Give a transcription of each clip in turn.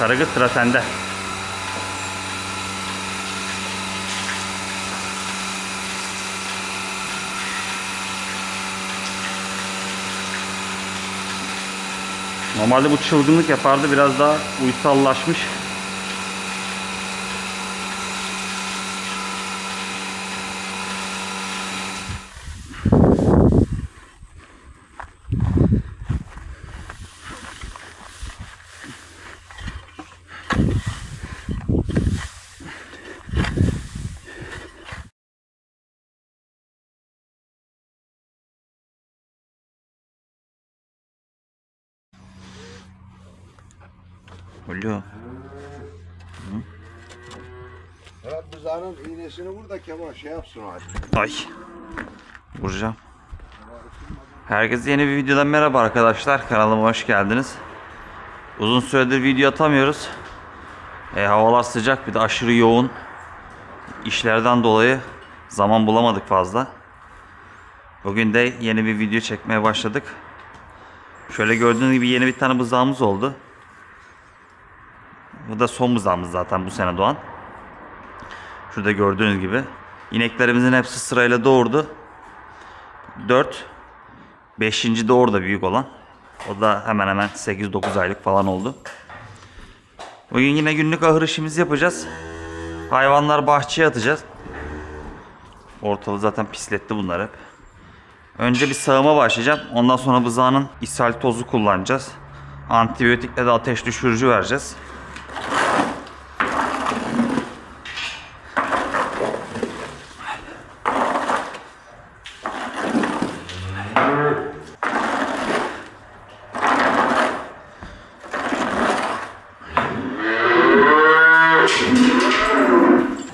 Sarıgıt sıra sende. Normalde bu çılgınlık yapardı. Biraz daha uysallaşmış. Alo. Murat buzağının iğnesini vur da Kemal şey yapsın acı. Ay. Vuracağım. Herkese yeni bir videodan merhaba arkadaşlar. Kanalıma hoş geldiniz. Uzun süredir video atamıyoruz. E, havalar sıcak bir de aşırı yoğun. işlerden dolayı zaman bulamadık fazla. Bugün de yeni bir video çekmeye başladık. Şöyle gördüğünüz gibi yeni bir tane bızağımız oldu. Bu da son bızağımız zaten bu sene doğan. Şurada gördüğünüz gibi. İneklerimizin hepsi sırayla doğurdu. 4. 5. de orada büyük olan. O da hemen hemen 8-9 aylık falan oldu. Bugün yine günlük ahır işimizi yapacağız. Hayvanlar bahçeye atacağız. Ortalığı zaten pisletti bunlar hep. Önce bir sağıma başlayacağım. Ondan sonra bızağının ishal tozu kullanacağız. Antibiyotikle de ateş düşürücü vereceğiz.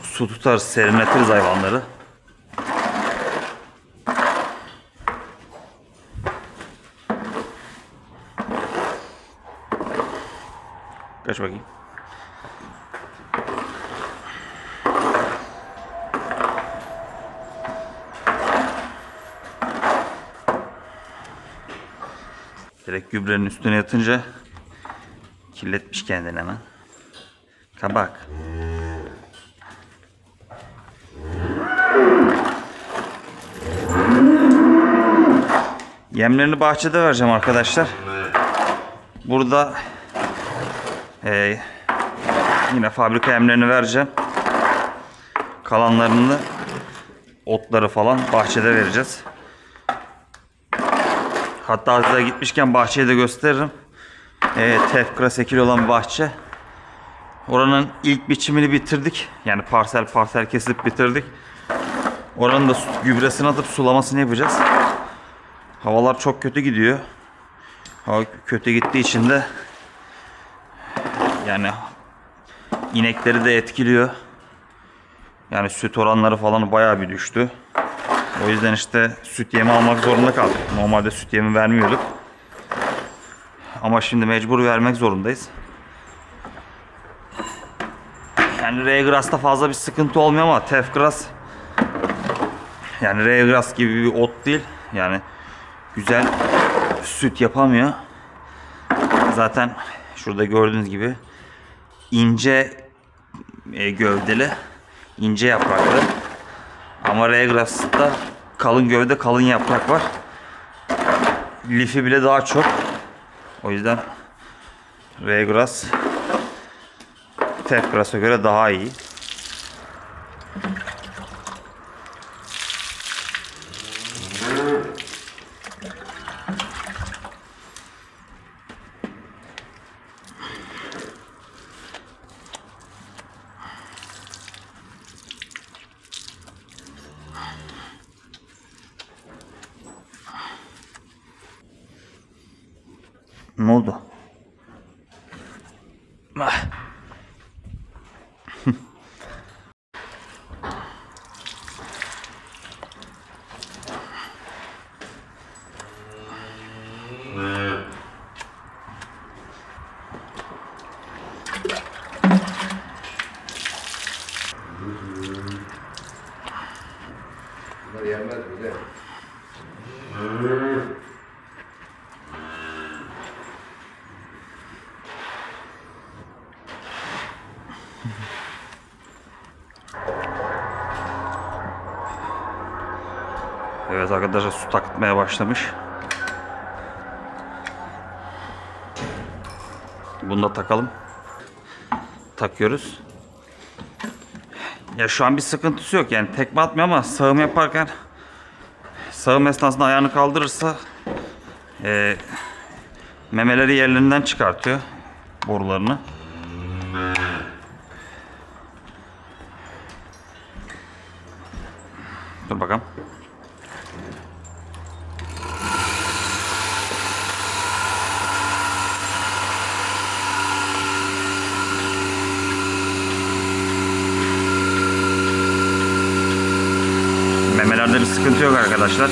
Su tutar, serinletiriz hayvanları. Kaç bakayım. Direkt gübrenin üstüne yatınca kirletmiş kendini hemen. Kabak. Yemlerini bahçede vereceğim arkadaşlar. Burada e, yine fabrika yemlerini vereceğim. Kalanlarını otları falan bahçede vereceğiz. Hatta size gitmişken bahçeyi de gösteririm. E, tefkra sekil olan bahçe. Oranın ilk biçimini bitirdik. Yani parsel parsel kesip bitirdik. Oranın da gübresini atıp sulamasını yapacağız. Havalar çok kötü gidiyor. Hava kötü gittiği için de yani inekleri de etkiliyor. Yani süt oranları falan bayağı bir düştü. O yüzden işte süt yemi almak zorunda kaldık. Normalde süt yemi vermiyorduk. Ama şimdi mecbur vermek zorundayız. Yani Raygrass'ta fazla bir sıkıntı olmuyor ama Tefgrass yani Raygrass gibi bir ot değil. Yani güzel süt yapamıyor. Zaten şurada gördüğünüz gibi ince e, gövdeli, ince yapraklı. Ama Raygrass'ta kalın gövde, kalın yaprak var. Lifi bile daha çok. O yüzden Raygrass Tefgrass'a göre daha iyi. Evet arkadaşlar su takmaya başlamış. Bunu da takalım. Takıyoruz. Ya şu an bir sıkıntısı yok yani tekme atmıyor ama sağım yaparken sağım esnasında ayağını kaldırırsa eee, memeleri yerlerinden çıkartıyor borularını. Dur bakalım. Memelerde bir sıkıntı yok arkadaşlar.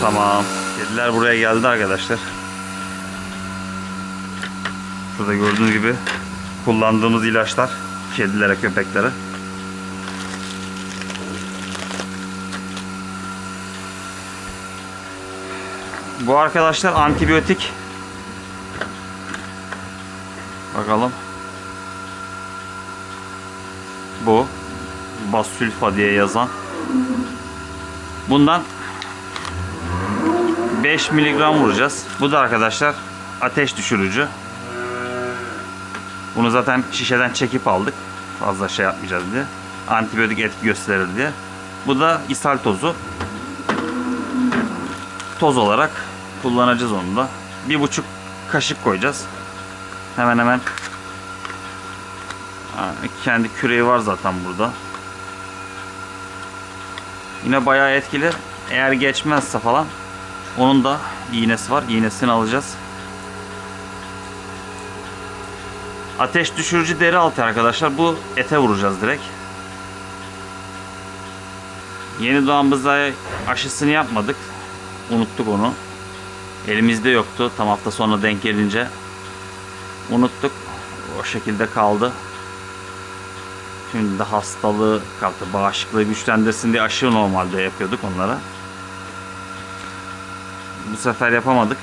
Tamam. Kediler buraya geldi arkadaşlar. Şurada gördüğünüz gibi kullandığımız ilaçlar kedilere, köpeklere. Bu arkadaşlar antibiyotik. Bakalım. Bu Basülfa diye yazan. Bundan 5 miligram vuracağız. Bu da arkadaşlar ateş düşürücü. Bunu zaten şişeden çekip aldık. Fazla şey yapmayacağız diye. Antibiyotik etki gösterir diye. Bu da ishal tozu. Toz olarak kullanacağız onu da. Bir buçuk kaşık koyacağız. Hemen hemen kendi küreği var zaten burada. Yine bayağı etkili. Eğer geçmezse falan onun da iğnesi var. İğnesini alacağız. Ateş düşürücü deri altı arkadaşlar. Bu ete vuracağız direkt. Yeni doğan bızaya aşısını yapmadık. Unuttuk onu. Elimizde yoktu. Tam hafta sonra denk gelince. Unuttuk. O şekilde kaldı. Şimdi de hastalığı kalktı. Bağışıklığı güçlendirsin diye aşı normalde yapıyorduk onlara. Bu sefer yapamadık.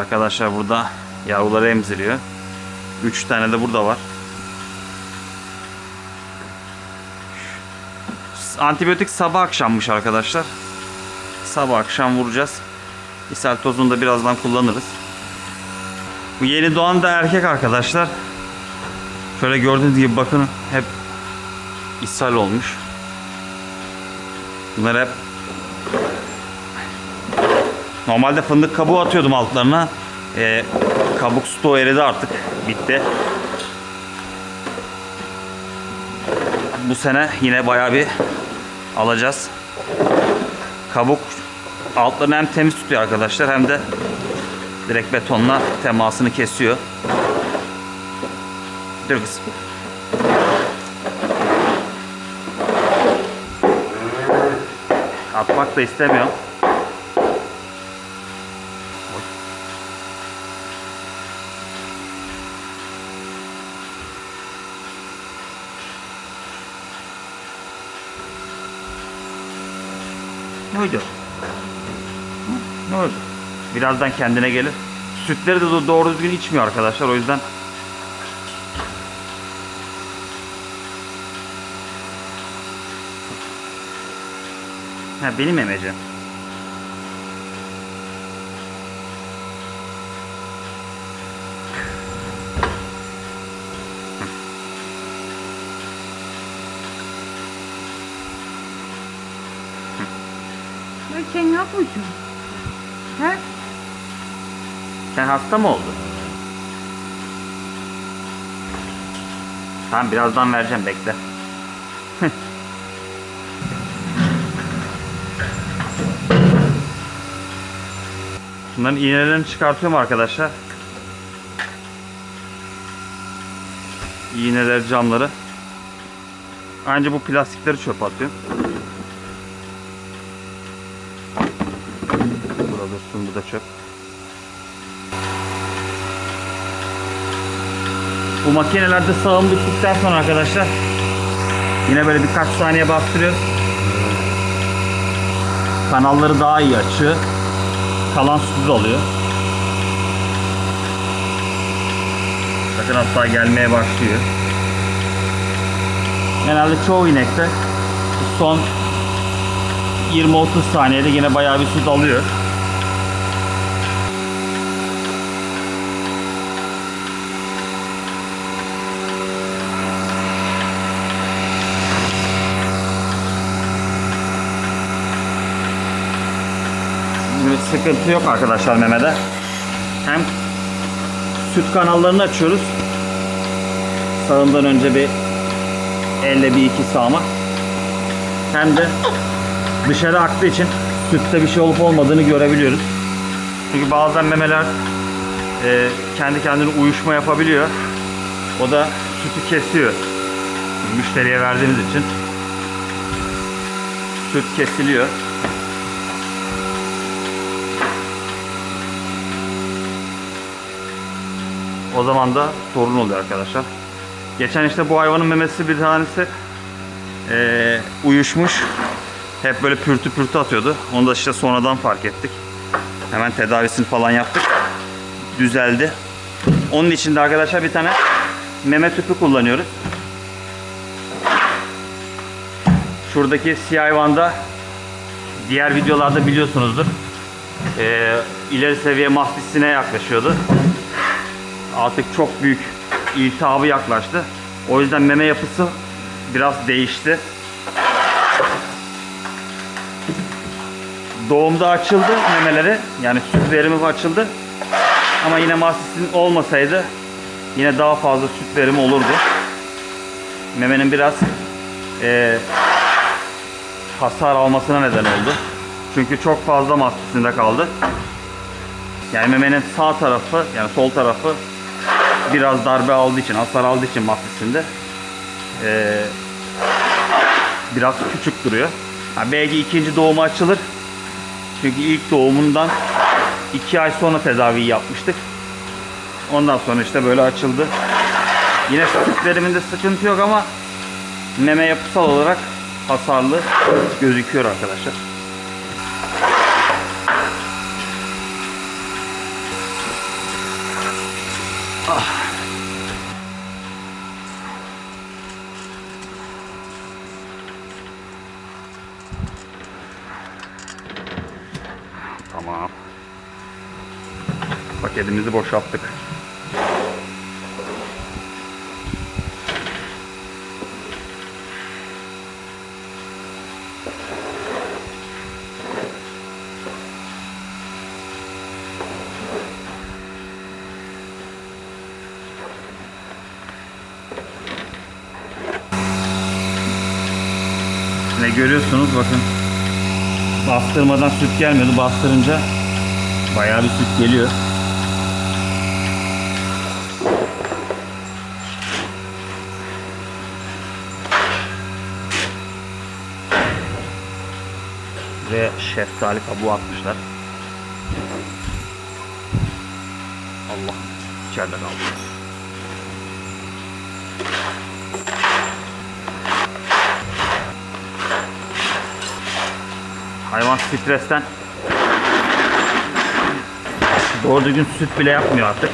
Arkadaşlar burada yavruları emziriyor. 3 tane de burada var. Antibiyotik sabah akşammış arkadaşlar. Sabah akşam vuracağız. İshal tozunu da birazdan kullanırız. Bu yeni doğan da erkek arkadaşlar. Şöyle gördüğünüz gibi bakın hep ishal olmuş. Bunlar hep Normalde fındık kabuğu atıyordum altlarına. Ee, kabuk stoğu eridi artık. Bitti. Bu sene yine bayağı bir alacağız. Kabuk altlarını hem temiz tutuyor arkadaşlar hem de direkt betonla temasını kesiyor. Dur kız. Atmak da istemiyorum. Ne oldu? Hı? Ne oldu? Birazdan kendine gelir. Sütleri de do- doğru düzgün içmiyor arkadaşlar o yüzden. Ha benim emeceğim. Sen yapmışsın. He? Sen hasta mı oldun? Tamam birazdan vereceğim bekle. Bunların iğnelerini çıkartıyorum arkadaşlar. iğneleri, camları. Anca bu plastikleri çöpe atıyorum. Burada dursun, bu da çöp. Bu makinelerde sağım bittikten sonra arkadaşlar yine böyle birkaç saniye bastırıyor. Kanalları daha iyi açıyor. Kalan da oluyor. Bakın hatta gelmeye başlıyor. Genelde çoğu inekte son 20-30 saniyede yine bayağı bir süt alıyor. Bir sıkıntı yok arkadaşlar memede. Hem süt kanallarını açıyoruz. Sağımdan önce bir elle bir iki sağma. Hem de dışarı aktığı için sütte bir şey olup olmadığını görebiliyoruz. Çünkü bazen memeler e, kendi kendine uyuşma yapabiliyor. O da sütü kesiyor. Müşteriye verdiğimiz için süt kesiliyor. O zaman da sorun oluyor arkadaşlar. Geçen işte bu hayvanın memesi bir tanesi eee, uyuşmuş. Hep böyle pürtü pürtü atıyordu. Onu da işte sonradan fark ettik. Hemen tedavisini falan yaptık. Düzeldi. Onun için de arkadaşlar bir tane meme tüpü kullanıyoruz. Şuradaki siyah hayvanda diğer videolarda biliyorsunuzdur. Eee ileri seviye mahfisine yaklaşıyordu artık çok büyük iltihabı yaklaştı. O yüzden meme yapısı biraz değişti. Doğumda açıldı memeleri. Yani süt verimi açıldı. Ama yine mastisin olmasaydı yine daha fazla süt verimi olurdu. Memenin biraz eee, hasar almasına neden oldu. Çünkü çok fazla mastisinde kaldı. Yani memenin sağ tarafı yani sol tarafı biraz darbe aldığı için, hasar aldığı için mafisinde eee, biraz küçük duruyor. Ha, belki ikinci doğumu açılır. Çünkü ilk doğumundan iki ay sonra tedaviyi yapmıştık. Ondan sonra işte böyle açıldı. Yine süt veriminde sıkıntı yok ama meme yapısal olarak hasarlı gözüküyor arkadaşlar. Paketimizi boşalttık. Ne görüyorsunuz bakın. Bastırmadan süt gelmiyordu. Bastırınca bayağı bir süt geliyor. Ve şeftali kabuğu atmışlar. Allah içeride kaldı. Hayvan stresten doğru düzgün süt bile yapmıyor artık.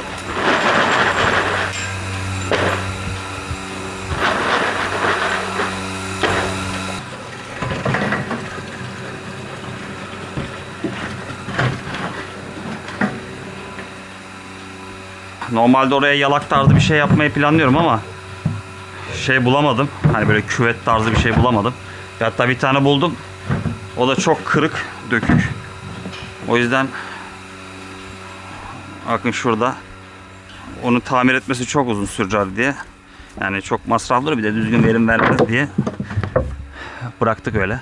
Normalde oraya yalak tarzı bir şey yapmayı planlıyorum ama şey bulamadım. Hani böyle küvet tarzı bir şey bulamadım. Hatta bir tane buldum. O da çok kırık, dökük. O yüzden bakın şurada onu tamir etmesi çok uzun sürer diye. Yani çok masraflı bir de düzgün verim vermez diye bıraktık öyle.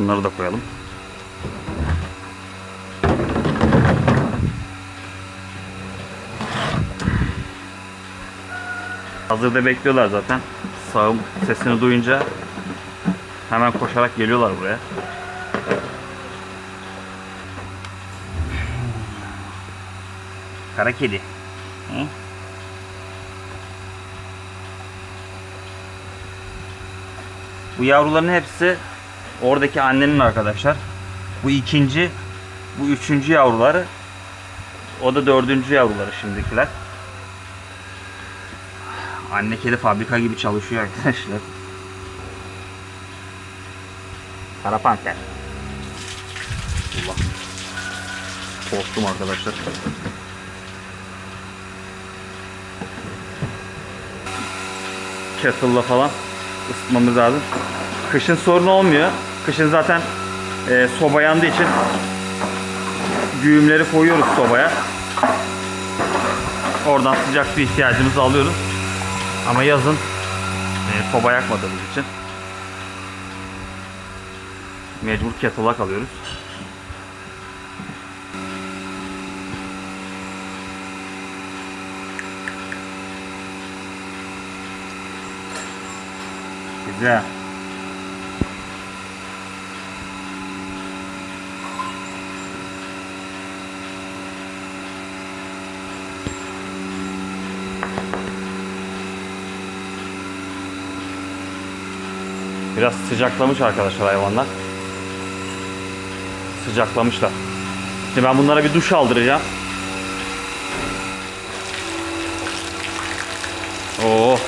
Şunları da koyalım. Hazırda bekliyorlar zaten. Sağım sesini duyunca hemen koşarak geliyorlar buraya. Kara kedi. Bu yavruların hepsi oradaki annenin arkadaşlar. Bu ikinci, bu üçüncü yavruları. O da dördüncü yavruları şimdikiler. Anne kedi fabrika gibi çalışıyor arkadaşlar. Kara panter. Allah. Korktum arkadaşlar. Kettle'la falan ısıtmamız lazım. Kışın sorun olmuyor. Kışın zaten e, soba yandığı için güğümleri koyuyoruz sobaya. Oradan sıcak su ihtiyacımızı alıyoruz. Ama yazın e, soba yakmadığımız için mecbur kettle'a kalıyoruz. Güzel. Biraz sıcaklamış arkadaşlar hayvanlar. Sıcaklamışlar. Şimdi ben bunlara bir duş aldıracağım. Oo.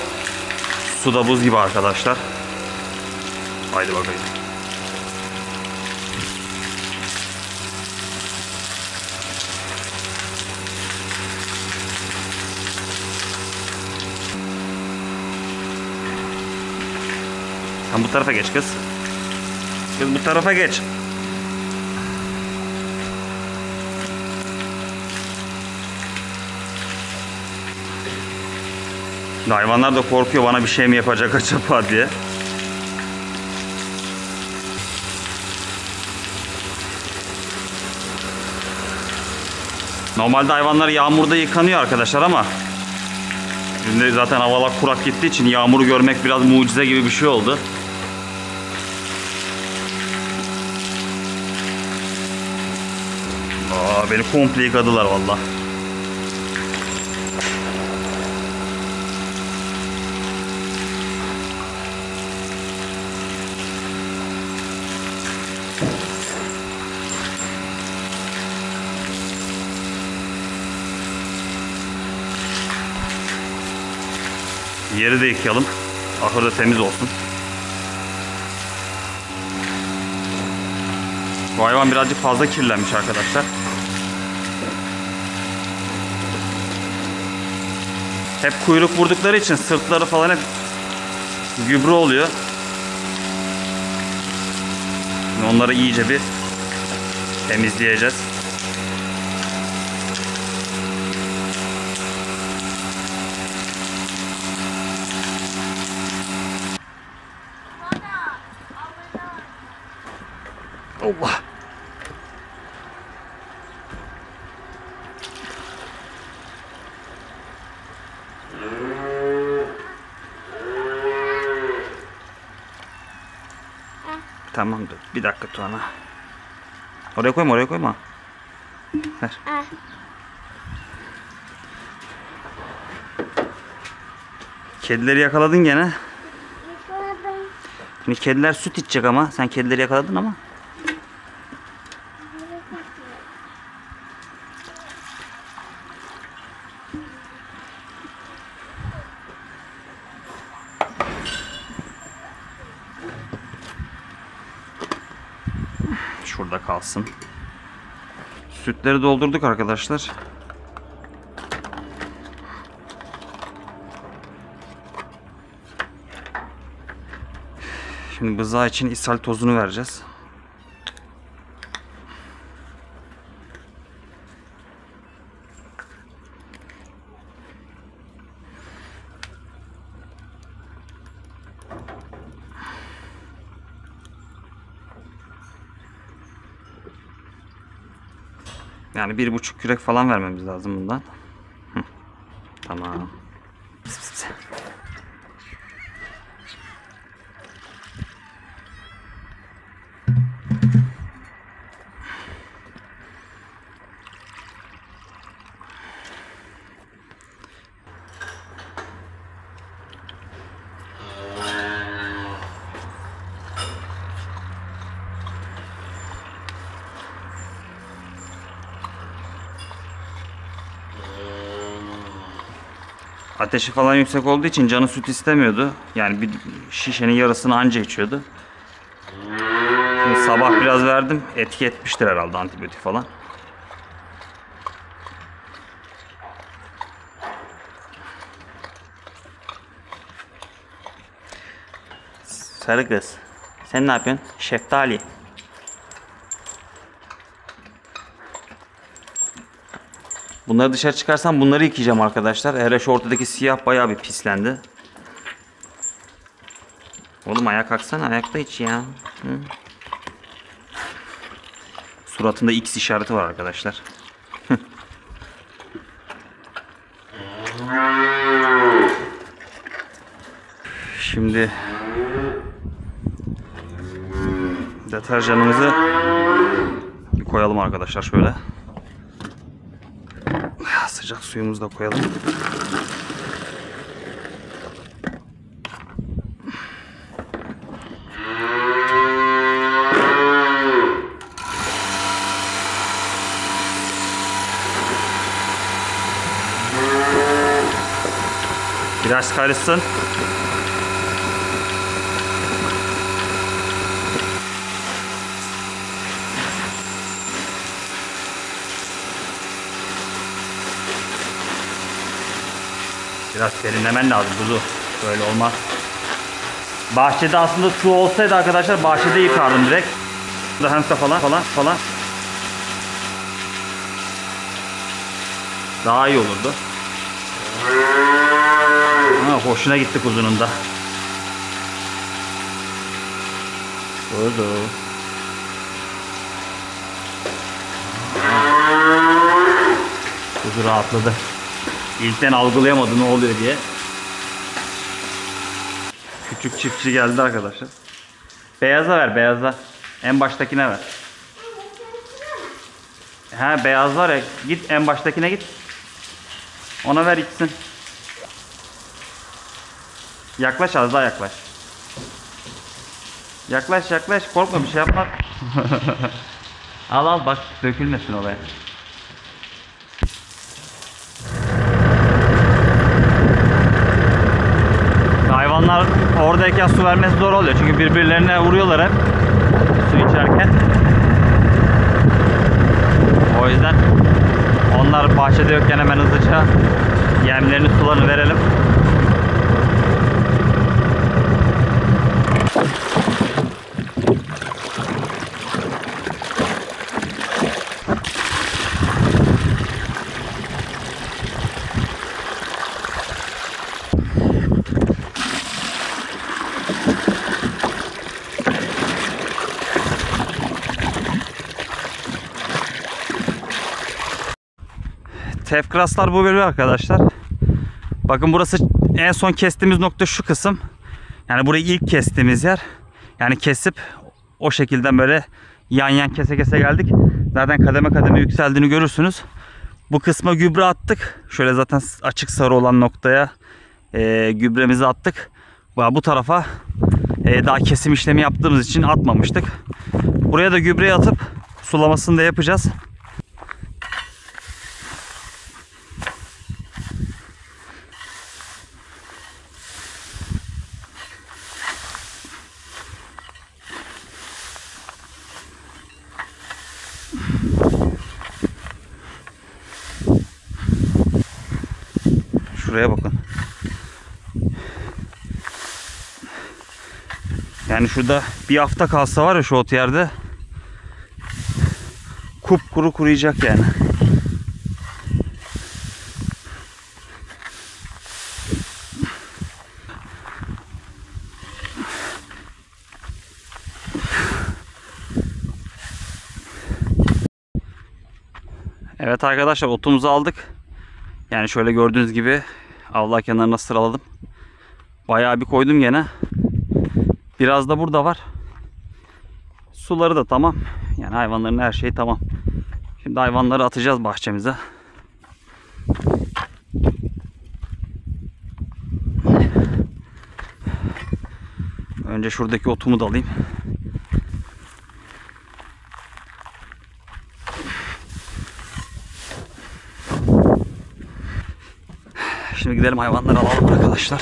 Su da buz gibi arkadaşlar. Haydi bakayım. Bu tarafa geç kız. Kız bu tarafa geç. Hayvanlar da korkuyor bana bir şey mi yapacak acaba diye. Normalde hayvanlar yağmurda yıkanıyor arkadaşlar ama Şimdi zaten havalar kurak gittiği için yağmuru görmek biraz mucize gibi bir şey oldu. Beni komple yıkadılar valla. Yeri de yıkayalım. Ahır da temiz olsun. Bu hayvan birazcık fazla kirlenmiş arkadaşlar. Hep kuyruk vurdukları için sırtları falan hep gübre oluyor. Şimdi onları iyice bir temizleyeceğiz. Allah. Tamamdır. Bir dakika Tuana. Oraya koyma, oraya koyma. Ver. Ah. Kedileri yakaladın gene. Yakaladım. Şimdi kediler süt içecek ama. Sen kedileri yakaladın ama. Şurada kalsın. Sütleri doldurduk arkadaşlar. Şimdi bızağı için ishal tozunu vereceğiz. Yani bir buçuk kürek falan vermemiz lazım bundan. Hı. Tamam. Ateşi falan yüksek olduğu için canı süt istemiyordu. Yani bir şişenin yarısını anca içiyordu. Şimdi sabah biraz verdim. Etki etmiştir herhalde antibiyotik falan. Sarı kız. Sen ne yapıyorsun? Şeftali. Bunları dışarı çıkarsam bunları yıkayacağım arkadaşlar. Hele şu ortadaki siyah bayağı bir pislendi. Oğlum ayağa kalksana. Ayakta hiç ya. Hı? Suratında X işareti var arkadaşlar. Şimdi deterjanımızı koyalım arkadaşlar şöyle. Suyumuzu da koyalım. Biraz karışsın. Biraz serinlemen lazım kuzu. Böyle olmaz. Bahçede aslında su olsaydı arkadaşlar bahçede yıkardım direkt. Burada hamsa falan falan falan. Daha iyi olurdu. Ha, hoşuna gitti kuzunun da. Kuzu. Kuzu rahatladı. İlkten algılayamadı ne oluyor diye. Küçük çiftçi geldi arkadaşlar. Beyaza ver beyaza. En baştakine ver. Ha beyaz var ya git en baştakine git. Ona ver içsin. Yaklaş az daha yaklaş. Yaklaş yaklaş korkma bir şey yapma. al al bak dökülmesin oraya. Hayvanlar oradayken su vermesi zor oluyor. Çünkü birbirlerine vuruyorlar hep. Su içerken. O yüzden onlar bahçede yokken hemen hızlıca yemlerini sularını verelim. Tefkraslar bu bölümü arkadaşlar. Bakın burası en son kestiğimiz nokta şu kısım. Yani burayı ilk kestiğimiz yer. Yani kesip o şekilde böyle yan yan kese kese geldik. Zaten kademe kademe yükseldiğini görürsünüz. Bu kısma gübre attık. Şöyle zaten açık sarı olan noktaya e, gübremizi attık. Bu tarafa e, daha kesim işlemi yaptığımız için atmamıştık. Buraya da gübreyi atıp sulamasını da yapacağız. Şuraya bakın. Yani şurada bir hafta kalsa var ya şu ot yerde kupkuru kuruyacak yani. Evet arkadaşlar otumuzu aldık. Yani şöyle gördüğünüz gibi avla kenarına sıraladım. Bayağı bir koydum gene. Biraz da burada var. Suları da tamam. Yani hayvanların her şeyi tamam. Şimdi hayvanları atacağız bahçemize. Önce şuradaki otumu da alayım. Şimdi gidelim hayvanları alalım arkadaşlar.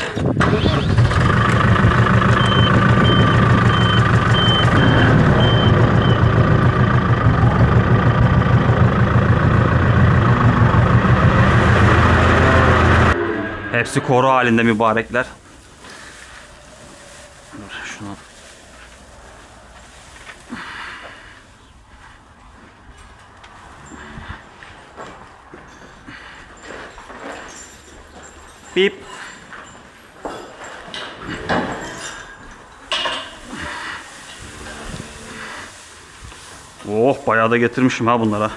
Hepsi koru halinde mübarekler. Da getirmişim ha bunlara.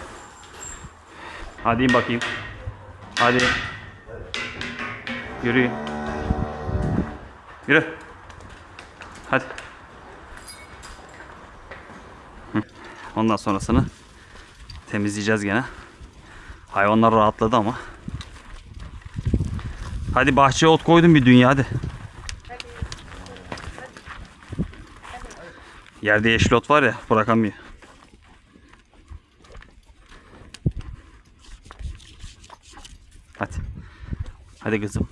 Hadi bakayım. Hadi. Yürüyün. Yürü. Hadi. Ondan sonrasını temizleyeceğiz gene. Hayvanlar rahatladı ama. Hadi bahçeye ot koydum bir dünya hadi. Yerde yeşil ot var ya bırakamıyor. Hadi. Hadi kızım.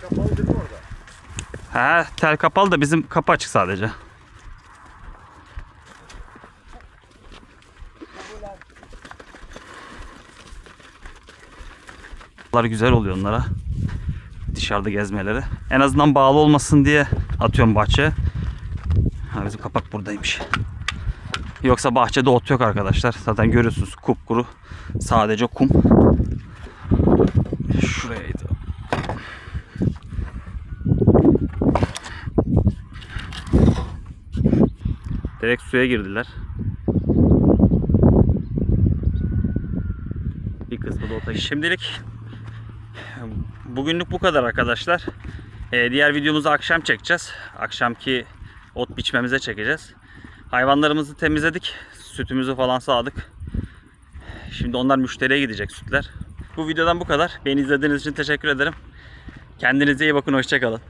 Kapalı değil mi orada? Ha tel kapalı da bizim kapı açık sadece. Güzel oluyor onlara. Dışarıda gezmeleri. En azından bağlı olmasın diye atıyorum bahçeye. Ha, bizim kapak buradaymış. Yoksa bahçede ot yok arkadaşlar. Zaten görüyorsunuz kupkuru. Sadece kum. Şurayaydı. Direkt suya girdiler. Bir kısmı da ota Şimdilik bugünlük bu kadar arkadaşlar. Ee, diğer videomuzu akşam çekeceğiz. Akşamki ot biçmemize çekeceğiz. Hayvanlarımızı temizledik. Sütümüzü falan sağdık. Şimdi onlar müşteriye gidecek sütler. Bu videodan bu kadar. Beni izlediğiniz için teşekkür ederim. Kendinize iyi bakın. Hoşçakalın.